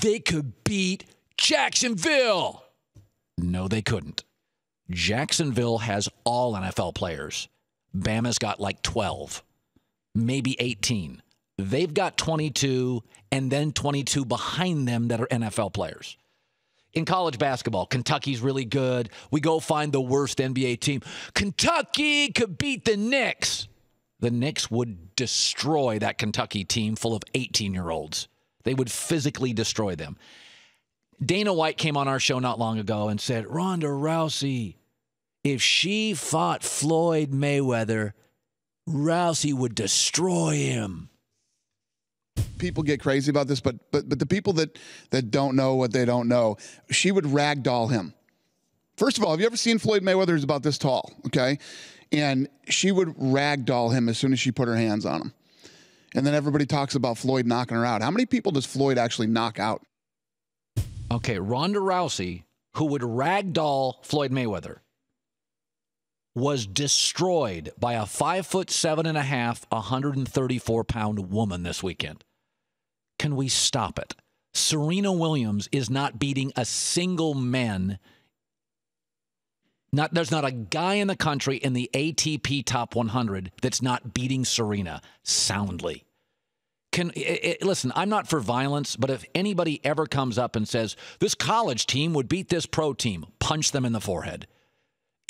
they could beat Jacksonville. No, they couldn't. Jacksonville has all NFL players. Bama's got like 12, maybe 18. They've got 22 and then 22 behind them that are NFL players. In college basketball, Kentucky's really good. We go find the worst NBA team. Kentucky could beat the Knicks. The Knicks would destroy that Kentucky team full of 18 year olds. They would physically destroy them. Dana White came on our show not long ago and said, Ronda Rousey, if she fought Floyd Mayweather, Rousey would destroy him. People get crazy about this, but but but the people that that don't know what they don't know, she would ragdoll him. First of all, have you ever seen Floyd Mayweather? He's about this tall, okay, and she would ragdoll him as soon as she put her hands on him. And then everybody talks about Floyd knocking her out. How many people does Floyd actually knock out? Okay, Ronda Rousey, who would ragdoll Floyd Mayweather, was destroyed by a five foot seven and a half, 134 pound woman this weekend. Can we stop it? Serena Williams is not beating a single man. Not, there's not a guy in the country in the ATP top 100 that's not beating Serena soundly. Can it, it, listen, I'm not for violence, but if anybody ever comes up and says this college team would beat this pro team, punch them in the forehead.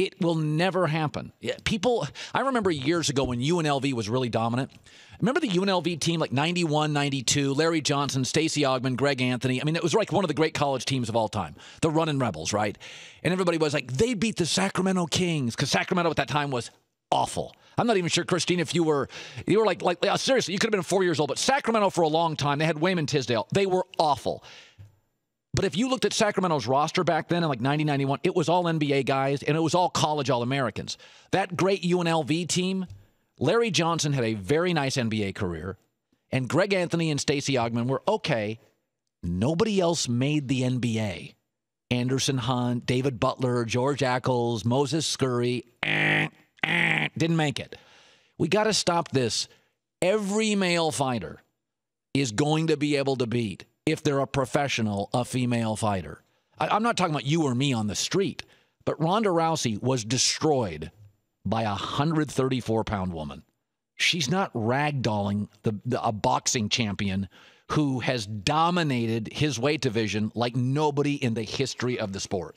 It will never happen. People, I remember years ago when UNLV was really dominant. Remember the UNLV team like 91, 92, Larry Johnson, Stacey Augmon, Greg Anthony. I mean, it was like one of the great college teams of all time, the running Rebels, right? And everybody was like, they beat the Sacramento Kings because Sacramento at that time was awful. I'm not even sure, Kristine, if you were, you were like, like uh, seriously, you could have been four years old, but Sacramento for a long time, they had Wayman Tisdale. They were awful. But if you looked at Sacramento's roster back then in like 1991, it was all NBA guys and it was all college All Americans. That great UNLV team, Larry Johnson had a very nice NBA career, and Greg Anthony and Stacey Augmon were okay. Nobody else made the NBA. Anderson Hunt, David Butler, George Ackles, Moses Scurry, eh, eh, didn't make it. We got to stop this. Every male fighter is going to be able to beat if they're a professional, a female fighter. I, am not talking about you or me on the street, but Ronda Rousey was destroyed by a 134 pound woman. She's not ragdolling the, the, a boxing champion who has dominated his weight division like nobody in the history of the sport.